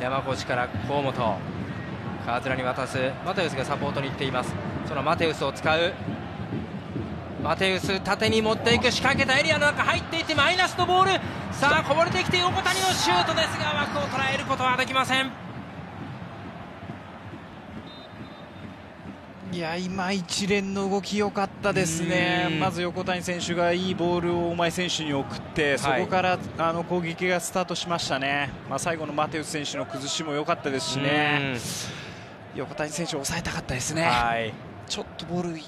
山越から河本。川面に渡す。マテウスがサポートに行っています。そのマテウスを使う。マテウス縦に持っていく。仕掛けたエリアの中入っていってマイナスのボール。さあこぼれてきて横谷のシュートですが枠を捉えることはできませんいや今、一連の動き良かったですね、まず横谷選手がいいボールを大前選手に送って、そこからあの攻撃がスタートしましたね、まあ、最後のマテウス選手の崩しも良かったですしね、横谷選手を抑えたかったですね、ちょっとボール